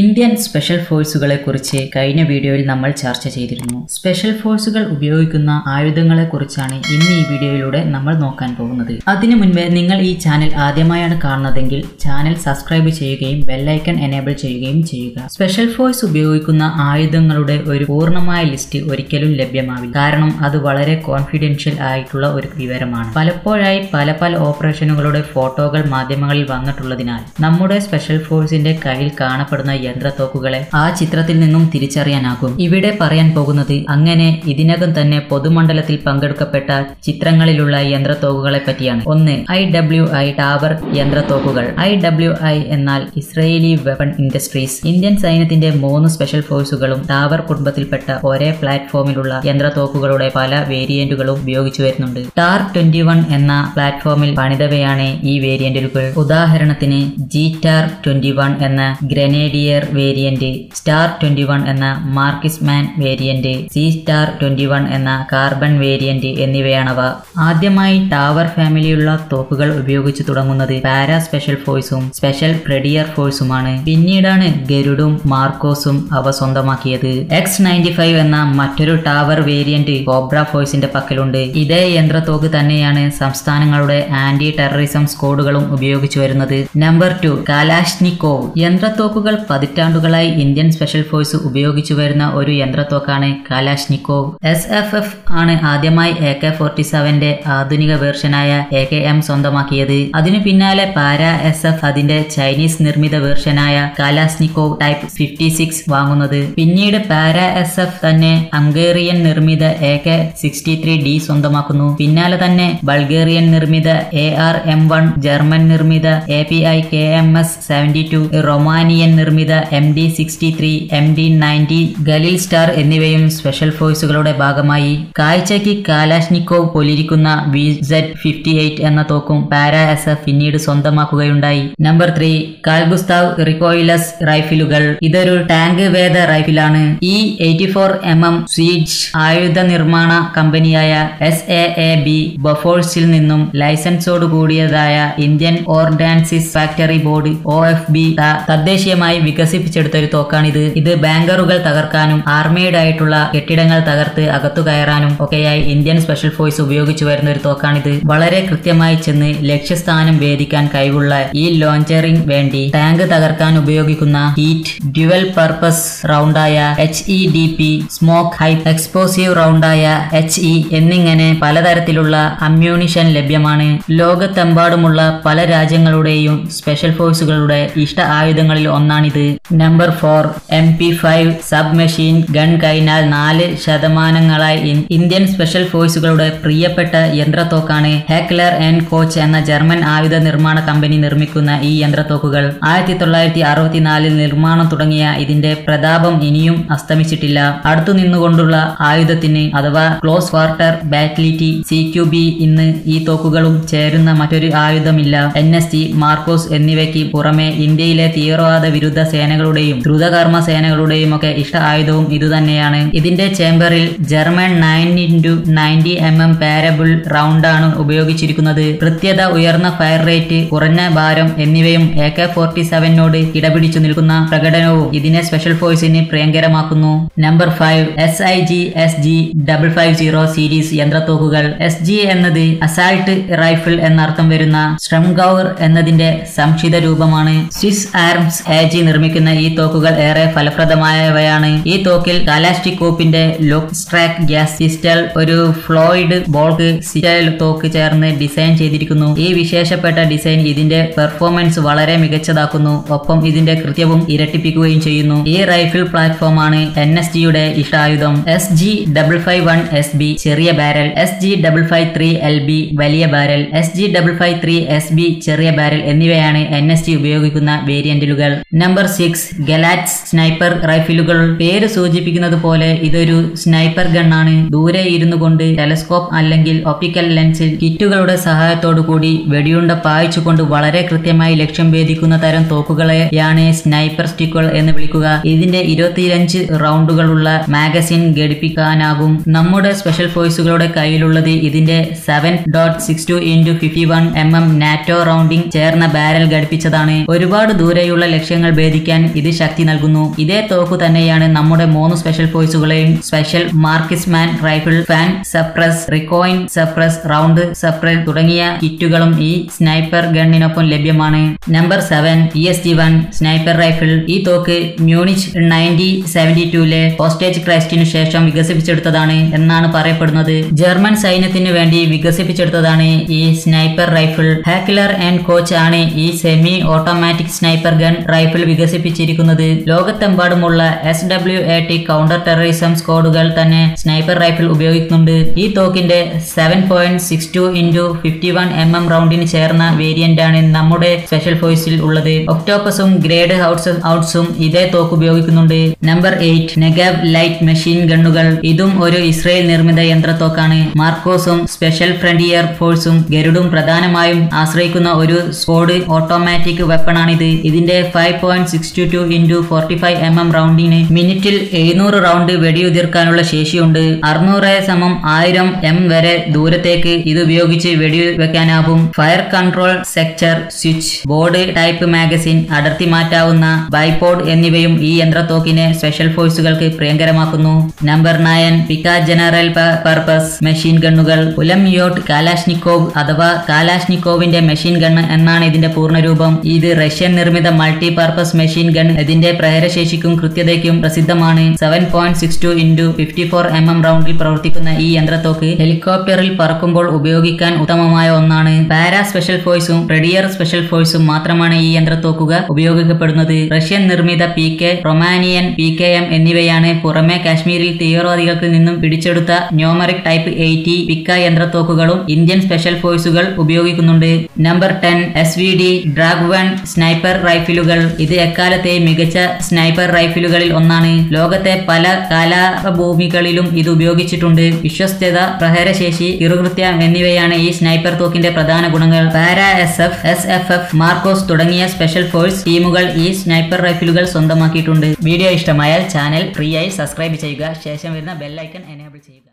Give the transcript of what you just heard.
Indian special ഫോഴ്സുകളെ കുറിച്ച് കഴിഞ്ഞ വീഡിയോയിൽ നമ്മൾ ചർച്ച ചെയ്തിരുന്നു. സ്പെഷ്യൽ ഫോഴ്സുകൾ ഉപയോഗിക്കുന്ന ആയുധങ്ങളെ കുറിച്ചാണ് ഇന്ന് ഈ വീഡിയോയിലൂടെ നമ്മൾ നോക്കാൻ പോകുന്നത്. അതിനു മുൻപേ നിങ്ങൾ ഈ ചാനൽ ആദ്യമായാണ് കാണുന്നതെങ്കിൽ ചാനൽ സബ്സ്ക്രൈബ് ചെയ്യുകയും ബെല്ലൈക്കൺ എനേബിൾ ചെയ്യുകയും ചെയ്യുക. സ്പെഷ്യൽ ഫോഴ്സ് ഉപയോഗിക്കുന്ന ആയുധങ്ങളുടെ ഒരു പൂർണമായ ലിസ്റ്റ് ഒരിക്കലും ലഭ്യമാവില്ല. കാരണം അത് വളരെ കോൺഫിഡൻഷ്യൽ ആയിട്ടുള്ള ഒരു വിവരമാണ്. പലപ്പോഴായി പല പല ഓപ്പറേഷനുകളുടെ ഫോട്ടോകൾ മാധ്യമങ്ങളിൽ വന്നിട്ടുള്ളതിനാൽ നമ്മുടെ സ്പെഷ്യൽ ഫോഴ്സിന്റെ കയ്യിൽ കാണപ്പെടുന്ന യന്ത്രത്തോക്കുകളെ ആ ചിത്രത്തിൽ നിന്നും തിരിച്ചറിയാനാകും. ഇവിടെ പറയാൻ പോകുന്നത് അങ്ങനെ ഇതിനകം തന്നെ പൊതുമണ്ഡലത്തിൽ പങ്കെടുക്കപ്പെട്ട ചിത്രങ്ങളിലുള്ള യന്ത്രത്തോക്കുകളെ പറ്റിയാണ്. ഒന്ന് ഐ ഡബ്ല്യു ഐ ടാവർ യന്ത്രത്തോക്കുകൾ. ഐ ഡബ്ല്യു ഐ എന്നാൽ ഇസ്രയേലി വെപ്പൺ ഇൻഡസ്ട്രീസ്. ഇന്ത്യൻ സൈന്യത്തിന്റെ മൂന്ന് സ്പെഷ്യൽ ഫോഴ്സുകളും ടാവർ കുടുംബത്തിൽപ്പെട്ട ഒരേ പ്ലാറ്റ്ഫോമിലുള്ള യന്ത്രത്തോക്കുകളുടെ പല വേരിയന്റുകളും ഉപയോഗിച്ചു വരുന്നുണ്ട്. ടാർ ട്വന്റി വൺ എന്ന പ്ലാറ്റ്ഫോമിൽ പണിതവയാണ് ഈ വേരിയന്റുകൾ. ഉദാഹരണത്തിന് ജി ടാർ ട്വന്റി വൺ എന്ന grenadier variant star twenty one എന്ന marksman variant C star twenty one എന്ന കാർബൺ വേരിയന്റ് എന്നിവയാണവ. ആദ്യമായി ടാവർ ഫാമിലിയുള്ള തോക്കുകൾ ഉപയോഗിച്ച് തുടങ്ങുന്നത് പാരാ സ്പെഷ്യൽ ഫോഴ്സും സ്പെഷ്യൽ പ്രെഡിയർ ഫോഴ്സുമാണ് പിന്നീടാണ് ഗരുഡും മാർക്കോസും അവ സ്വന്തമാക്കിയത്. എക്സ് നയന്റി ഫൈവ് എന്ന മറ്റൊരു ടാവർ വേരിയന്റ് കോബ്ര ഫോഴ്സിന്റെ പക്കലുണ്ട്. ഇതേ യന്ത്രത്തോക്ക് തന്നെയാണ് സംസ്ഥാനങ്ങളുടെ ആന്റി ടെററിസം സ്കോഡുകളും ഉപയോഗിച്ചു വരുന്നത്. നമ്പർ ടു കാലാഷ്നിക്കോവ് യന്ത്രത്തോക്കുകൾ പതിറ്റാണ്ടുകളായി ഇന്ത്യൻ സ്പെഷ്യൽ ഫോഴ്സ് ഉപയോഗിച്ചു വരുന്ന ഒരു യന്ത്രത്തോക്കാണ് കാലാഷ്നിക്കോവ്. എസ് എഫ് എഫ് ആണ് ആദ്യമായി എ കെ ഫോർട്ടി സെവന്റെ ആധുനിക വേർഷനായ എ കെ എം സ്വന്തമാക്കിയത്. അതിനു പിന്നാലെ പാര എസ് എഫ് അതിന്റെ ചൈനീസ് നിർമ്മിത വേർഷനായ കാലാസ്നിക്കോവ് ടൈപ്പ് ഫിഫ്റ്റി സിക്സ് വാങ്ങുന്നത്. പിന്നീട് പാര എസ് എഫ് തന്നെ ഹംഗേറിയൻ നിർമ്മിത A K sixty three D സ്വന്തമാക്കുന്നു. പിന്നാലെ തന്നെ ബൾഗേറിയൻ നിർമ്മിത A R M one German നിർമ്മിത A P I K M S seventy two Romanian നിർമ്മിത M D sixty three M D ninety Galil star എന്നിവയും special ഫോഴ്സുകളുടെ ഭാഗമായി. കാഴ്ചയ്ക്ക് കാലാഷ്നിക്കോവ് പോലിരിക്കുന്ന വി സെഡ് ഫിഫ്റ്റി എയ്റ്റ് എന്ന തോക്കും പാര എസ് പിന്നീട് സ്വന്തമാക്കുകയുണ്ടായി. Number three കാൽഗുസ്താവ് റിക്കോയിലസ് റൈഫിലുകൾ. ഇതൊരു ടാങ്ക് വേദ റൈഫിലാണ്. ഈ എയ്റ്റി ഫോർ എം എം സ്വീഡ്സ് ആയുധ നിർമ്മാണ കമ്പനിയായ എസ് എ എ ബി ബഫോഴ്സിൽ നിന്നും ലൈസൻസോട് കൂടിയതായ Indian ordnances factory board O F B തദ്ദേശീയമായി വികസിപ്പിച്ചെടുത്ത ഒരു തോക്കാണിത്. ഇത് ബാങ്കറുകൾ തകർക്കാനും ആർമേഡ് ആയിട്ടുള്ള കെട്ടിടങ്ങൾ തകർത്ത് അകത്തു കയറാനും ഒക്കെയായി ഇന്ത്യൻ സ്പെഷ്യൽ ഫോഴ്സ് ഉപയോഗിച്ചു വരുന്ന ഒരു തോക്കാണിത്. വളരെ കൃത്യമായി ചെന്ന് ലക്ഷ്യസ്ഥാനം ഭേദിക്കാൻ കഴിവുള്ള ഈ ലോഞ്ചറിംഗ് വേണ്ടി ടാങ്ക് തകർക്കാൻ ഉപയോഗിക്കുന്ന heat dual purpose റൗണ്ടായ H E D P smoke high explosive റൗണ്ടായ H E എന്നിങ്ങനെ പലതരത്തിലുള്ള അമ്യൂണിഷൻ ലഭ്യമാണ്. ലോകത്തെമ്പാടുമുള്ള പല രാജ്യങ്ങളുടെയും സ്പെഷ്യൽ ഫോഴ്സുകളുടെ ഇഷ്ട ആയുധങ്ങളിൽ ഒന്നാണിത്. Number four M P five sub machine gun കഴിഞ്ഞാൽ നാല് ശതമാനങ്ങളായി ഇന്ത്യൻ സ്പെഷ്യൽ ഫോഴ്സുകളുടെ പ്രിയപ്പെട്ട യന്ത്രത്തോക്കാണ് ഹെക്ലർ ആൻഡ് കോച്ച് എന്ന ജർമ്മൻ ആയുധ നിർമ്മാണ കമ്പനി നിർമ്മിക്കുന്ന ഈ യന്ത്രത്തോക്കുകൾ. ആയിരത്തി തൊള്ളായിരത്തി അറുപത്തിനാലിൽ നിർമ്മാണം തുടങ്ങിയ ഇതിന്റെ പ്രതാപം ഇനിയും അസ്തമിച്ചിട്ടില്ല. അടുത്തു നിന്നുകൊണ്ടുള്ള ആയുധത്തിന് അഥവാ close quarter battle C Q B ഇന്ന് ഈ തോക്കുകളും ചേരുന്ന മറ്റൊരു ആയുധമില്ല. എൻ എസ് ടി മാർക്കോസ് എന്നിവയ്ക്ക് പുറമെ ഇന്ത്യയിലെ തീവ്രവാദ വിരുദ്ധ സേനകളുടെയും ദ്രുതകർമ്മ സേനകളുടെയും ഒക്കെ ഇഷ്ട ആയുധവും ഇതുതന്നെയാണ്. ഇതിന്റെ ചേംബറിൽ German nine into ninety M M parabellum ആണ് ഉപയോഗിച്ചിരിക്കുന്നത്. കൃത്യത ഉയർന്ന ഫയർ റേറ്റ് കുറഞ്ഞ ഭാരം എന്നിവയും എ കെ ഫോർട്ടി സെവനോട് കിടപിടിച്ചു നിൽക്കുന്ന പ്രകടനവും ഇതിനെ സ്പെഷ്യൽ ഫോഴ്സിന് പ്രിയങ്കരമാക്കുന്നു. Number five S I G S G double five zero series യന്ത്രത്തോക്കുകൾ. S G എന്നത് അസാൾട്ട് റൈഫിൾ എന്നർത്ഥം വരുന്ന സ്ട്രംഗൌർ എന്നതിന്റെ സംക്ഷിത രൂപമാണ്. സ്വിസ് ആർംസ് എ ജി നിർമ്മിക്കുന്ന ഈ തോക്കുകൾ ഏറെ ഫലപ്രദമായവയാണ്. ഈ തോക്കിൽ കാലാസ്റ്റിക്കോപ്പിന്റെ ലോക്ക് സ്ട്രാക്ക് ഗ്യാസ് പിസ്റ്റൽ ഒരു ഫ്ലോയിഡ് ബോൾക്ക് സിറ്റൽ തോക്ക് ചേർന്ന് ഡിസൈൻ ചെയ്തിരിക്കുന്നു. ഈ വിശേഷപ്പെട്ട ഡിസൈൻ ഇതിന്റെ പെർഫോമൻസ് വളരെ മികച്ചതാക്കുന്നു. ഒപ്പം ഇതിന്റെ കൃത്യവും ഇരട്ടിപ്പിക്കുകയും ചെയ്യുന്നു. ഈ റൈഫിൾ പ്ലാറ്റ്ഫോമാണ് എൻ എസ് ജിയുടെ ഇഷ്ടായുധം. S G double five one S B ചെറിയ barrel. S G double five three L B വലിയ barrel. S G double five three S B ചെറിയ ബാരൽ എന്നിവയാണ് എൻ എസ് ജി ഉപയോഗിക്കുന്ന വേരിയന്റുകൾ. നമ്പർ സിക്സ് ഗലാറ്റ്സ് സ്നൈപ്പർ റൈഫിലുകൾ പേര് സൂചിപ്പിക്കുന്നത് പോലെ ഇതൊരു സ്നൈപ്പർ ഗണ്ണാണ് ദൂരെ ഇരുന്നു കൊണ്ട് ടെലസ്കോപ്പ് അല്ലെങ്കിൽ ഒപ്റ്റിക്കൽ ലെൻസിൽ കിറ്റുകളുടെ സഹായത്തോടു കൂടി വെടിയുണ്ട പായിച്ചുകൊണ്ട് വളരെ കൃത്യമായി ലക്ഷ്യം ഭേദിക്കുന്ന തരം തോക്കുകളെയാണ് സ്നൈപ്പർ സ്റ്റിക്കുകൾ എന്ന് വിളിക്കുക. ഇതിന്റെ ഇരുപത്തിയഞ്ച് റൗണ്ടുകളുള്ള മാഗസിൻ ഘടിപ്പിക്കാനാകും. നമ്മുടെ സ്പെഷ്യൽ ഫോഴ്സുകളുടെ കയ്യിലുള്ളത് ഇതിന്റെ seven dot six two into fifty one M M NATO rounding ചേർന്ന ബാരൽ ഘടിപ്പിച്ചതാണ്. ഒരുപാട് ദൂരെയുള്ള ലക്ഷ്യങ്ങൾ ഭേദിക്കാൻ പ്രതിരോധിക്കാൻ ഇത് ശക്തി നൽകുന്നു. ഇതേ തോക്ക് തന്നെയാണ് നമ്മുടെ മൂന്ന് സ്പെഷ്യൽ ഫോഴ്സുകളെയും special marksman rifle fan suppressor recoil suppressor round suppressor തുടങ്ങിയ കിറ്റുകളും ഈ സ്നൈപ്പർ ഗണ്ണിനൊപ്പം ലഭ്യമാണ്. Number seven E S G one sniper rifle ഈ തോക്ക് മ്യൂണിച്ച് നയന്റി സെവന്റി ടൂലെ ഹോസ്റ്റേജ് ക്രൈസ്റ്റിനു ശേഷം വികസിപ്പിച്ചെടുത്തതാണ് എന്നാണ് പറയപ്പെടുന്നത്. ജർമ്മൻ സൈന്യത്തിനു വേണ്ടി വികസിപ്പിച്ചെടുത്തതാണ് ഈ sniper rifle Heckler and Koch ആണ് ഈ semi automatic sniper gun rifle വികസിപ്പിച്ചിരിക്കുന്നത്. ലോകത്തെമ്പാടുമുള്ള S W A T counter terrorism സ്ക്വാഡുകൾ തന്നെ സ്നൈപ്പർ റൈഫിൾ ഉപയോഗിക്കുന്നുണ്ട്. ഈ തോക്കിന്റെ seven point six two into fifty one M M റൗണ്ടിന് ചേർന്ന വേരിയന്റ് ആണ് നമ്മുടെ സ്പെഷ്യൽ ഫോഴ്സിൽ ഉള്ളത്. ഒക്ടോപ്പസും ഗ്രേഡ് ഹൗട്ട്സ് ഔട്ട്സും ഇതേ തോക്ക് ഉപയോഗിക്കുന്നുണ്ട്. നമ്പർ എയ്റ്റ് നെഗാബ് ലൈറ്റ് മെഷീൻ ഗണ്ണുകൾ ഇതും ഒരു ഇസ്രയേൽ നിർമ്മിത യന്ത്രത്തോക്കാണ് മാർക്കോസും സ്പെഷ്യൽ ഫ്രണ്ടിയർ ഫോഴ്സും ഗരുഡും പ്രധാനമായും ആശ്രയിക്കുന്ന ഒരു സ്കോഡ് ഓട്ടോമാറ്റിക് വെപ്പണാണിത് ഇതിന്റെ five point six two two into forty five M M റൗണ്ടിന് മിനിറ്റിൽ എഴുന്നൂറ് റൗണ്ട് വെടിയുതിർക്കാനുള്ള ശേഷിയുണ്ട്. അറുന്നൂറ് സമം ആയിരം എം വരെ ദൂരത്തേക്ക് ഇത് ഉപയോഗിച്ച് വെടിവെക്കാനാവും. Fire control selector switch board type magazine അടർത്തി മാറ്റാവുന്ന ബൈപോഡ് എന്നിവയും ഈ യന്ത്രത്തോക്കിനെ സ്പെഷ്യൽ ഫോഴ്സുകൾക്ക് പ്രിയങ്കരമാക്കുന്നു. Number nine PK general purpose machine ഗണ്ണുകൾ. ഉലം യോട്ട് കാലാഷ്നിക്കോവ് അഥവാ കാലാഷ്നിക്കോവിന്റെ മെഷീൻ ഗണ്ണ് എന്നാണ് ഇതിന്റെ പൂർണരൂപം ഇത് റഷ്യൻ നിർമ്മിത മൾട്ടി പർപ്പസ് മെഷീൻ ഗൺ ഇതിന്റെ പ്രഹരശേഷിക്കും കൃത്യതയ്ക്കും പ്രസിദ്ധമാണ്. Seven point six two into fifty four M M റൗണ്ടിൽ പ്രവർത്തിക്കുന്ന ഈ യന്ത്രത്തോക്ക് ഹെലികോപ്റ്ററിൽ പറക്കുമ്പോൾ ഉപയോഗിക്കാൻ ഉത്തമമായ ഒന്നാണ്. പാരാ സ്പെഷ്യൽ ഫോഴ്സും റെഡിയർ സ്പെഷ്യൽ ഫോഴ്സും മാത്രമാണ് ഈ യന്ത്രത്തോക്കുക ഉപയോഗിക്കപ്പെടുന്നത് റഷ്യൻ നിർമ്മിത P K Romanian P K M എന്നിവയാണ് പുറമെ കാശ്മീരിൽ തീവ്രവാദികൾക്ക് നിന്നും പിടിച്ചെടുത്ത ന്യൂമറിക് ടൈപ്പ് എയ്റ്റി പിക്ക യന്ത്രത്തോക്കുകളും ഇന്ത്യൻ സ്പെഷ്യൽ ഫോഴ്സുകൾ ഉപയോഗിക്കുന്നുണ്ട്. Number ten S V D Dragunov sniper റൈഫിലുകൾ. ഇത് എക്കാലത്തെയും മികച്ച സ്നൈപ്പർ റൈഫിലുകളിൽ ഒന്നാണ്. ലോകത്തെ പല കലാഭൂമികളിലും ഇത് ഉപയോഗിച്ചിട്ടുണ്ട്. വിശ്വസ്തത പ്രഹരശേഷി ഇറുകൃത്യം എന്നിവയാണ് ഈ സ്നൈപ്പർ തോക്കിന്റെ പ്രധാന ഗുണങ്ങൾ. Para S F S F F Marcos തുടങ്ങിയ സ്പെഷ്യൽ ഫോഴ്സ് ടീമുകൾ ഈ സ്നൈപ്പർ റൈഫിലുകൾ സ്വന്തമാക്കിയിട്ടുണ്ട്. വീഡിയോ ഇഷ്ടമായാൽ ചാനൽ ഫ്രീ ആയി സബ്സ്ക്രൈബ് ചെയ്യുക. ശേഷം വരുന്ന ബെല്ലൈക്കൺ എനേബിൾ ചെയ്യുക.